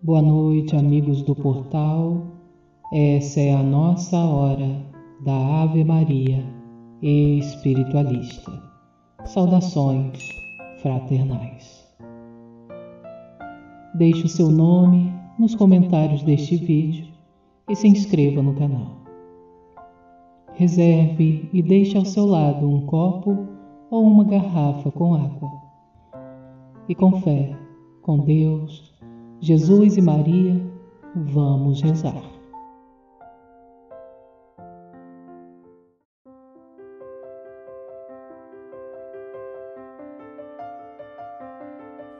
Boa noite, amigos do portal. Essa é a nossa hora da Ave Maria Espiritualista. Saudações fraternais. Deixe o seu nome nos comentários deste vídeo e se inscreva no canal. Reserve e deixe ao seu lado um copo ou uma garrafa com água. E com fé, com Deus, Jesus e Maria, vamos rezar.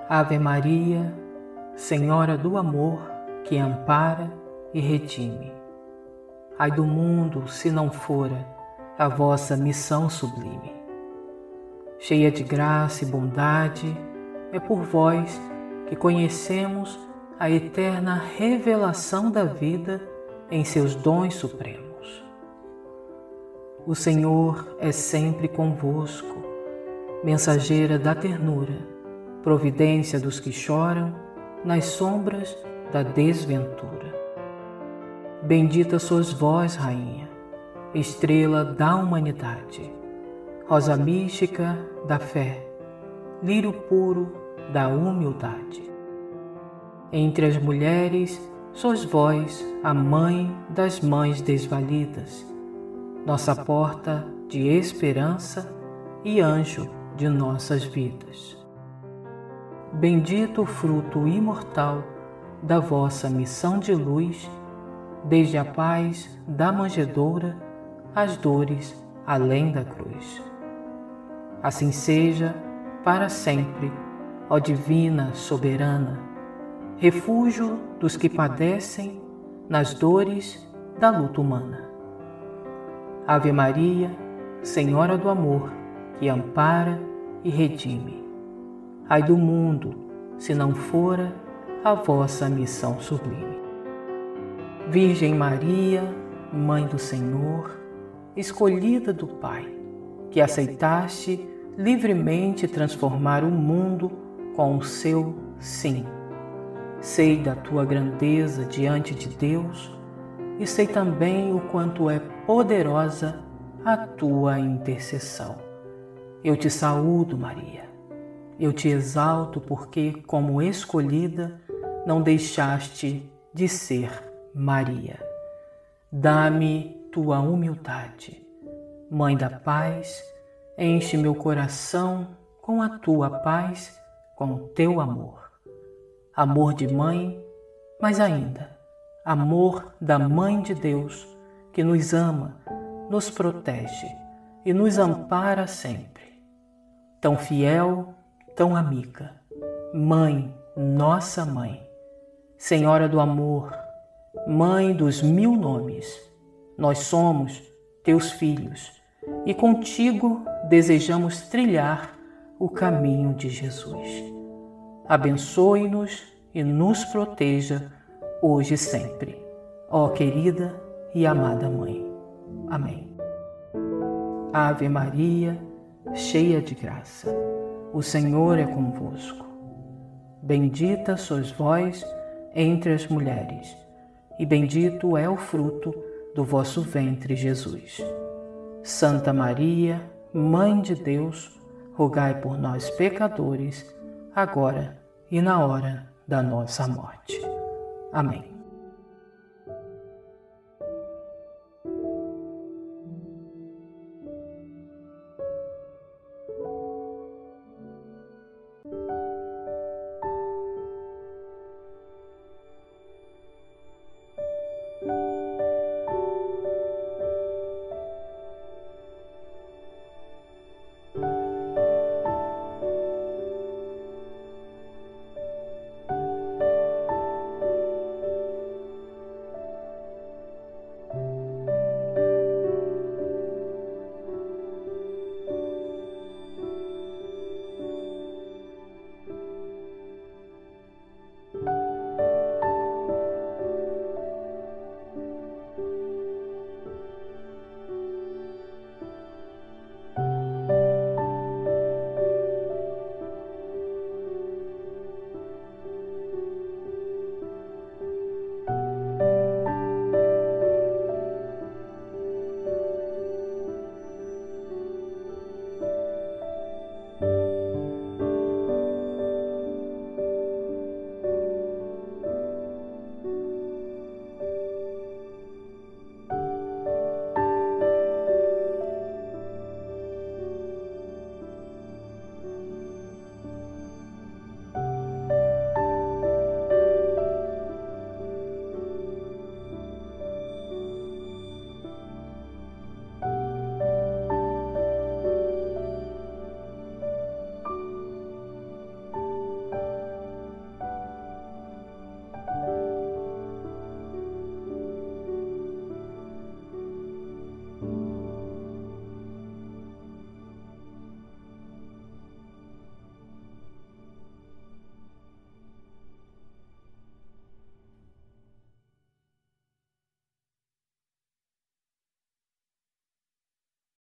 Ave Maria, Senhora do amor, que ampara e redime. Ai do mundo, se não fora a vossa missão sublime. Cheia de graça e bondade, é por vós que conhecemos a eterna revelação da vida em seus dons supremos. O Senhor é sempre convosco, mensageira da ternura, providência dos que choram nas sombras da desventura. Bendita sois vós, Rainha, estrela da humanidade, rosa mística da fé, lírio puro da humildade. Entre as mulheres, sois vós a mãe das mães desvalidas, nossa porta de esperança e anjo de nossas vidas. Bendito o fruto imortal da vossa missão de luz, desde a paz da manjedoura às dores além da cruz. Assim seja para sempre, ó Divina Soberana refúgio dos que padecem nas dores da luta humana. Ave Maria, Senhora do amor, que ampara e redime. Ai do mundo, se não fora a vossa missão sublime. Virgem Maria, Mãe do Senhor, escolhida do Pai, que aceitaste livremente transformar o mundo com o seu sim Sei da tua grandeza diante de Deus e sei também o quanto é poderosa a tua intercessão. Eu te saúdo, Maria. Eu te exalto porque, como escolhida, não deixaste de ser Maria. Dá-me tua humildade. Mãe da paz, enche meu coração com a tua paz, com o teu amor amor de mãe, mas ainda amor da Mãe de Deus, que nos ama, nos protege e nos ampara sempre. Tão fiel, tão amiga, Mãe, nossa Mãe, Senhora do amor, Mãe dos mil nomes, nós somos teus filhos e contigo desejamos trilhar o caminho de Jesus abençoe-nos e nos proteja hoje e sempre. Ó querida e amada Mãe. Amém. Ave Maria, cheia de graça, o Senhor é convosco. Bendita sois vós entre as mulheres, e bendito é o fruto do vosso ventre, Jesus. Santa Maria, Mãe de Deus, rogai por nós, pecadores, agora e na hora da nossa morte. Amém.